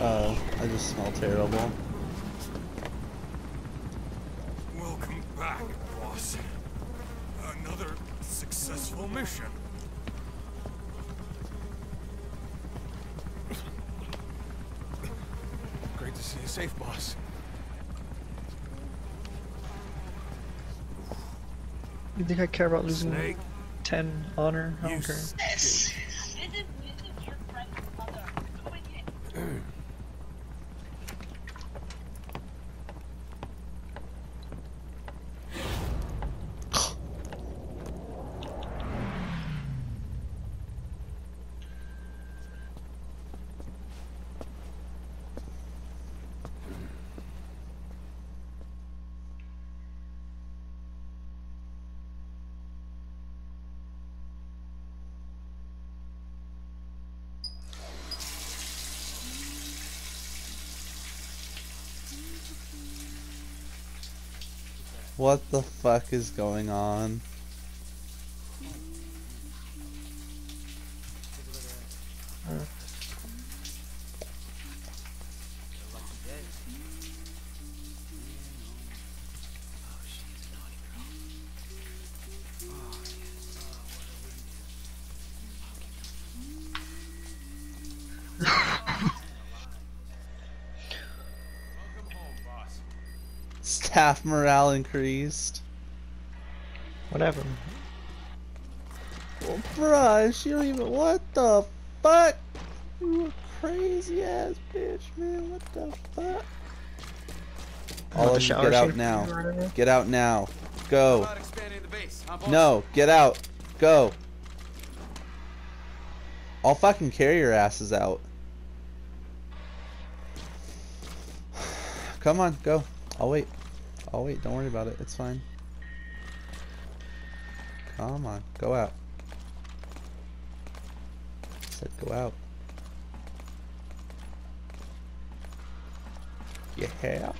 Oh, I just smell terrible. Welcome back, boss. Another successful mission. Great to see you safe, boss. You think I care about losing Snake, 10 honor? I you don't care. What the fuck is going on? Staff morale increased. Whatever. Well, bruh, you don't even. What the fuck? You a crazy ass bitch, man. What the fuck? All Want the of you, shower get out now. Get out now. Go. About expanding the base, huh, boss? No, get out. Go. I'll fucking carry your asses out. Come on, go. I'll wait. I'll wait. Don't worry about it. It's fine. Come on, go out. said go out. Yeah.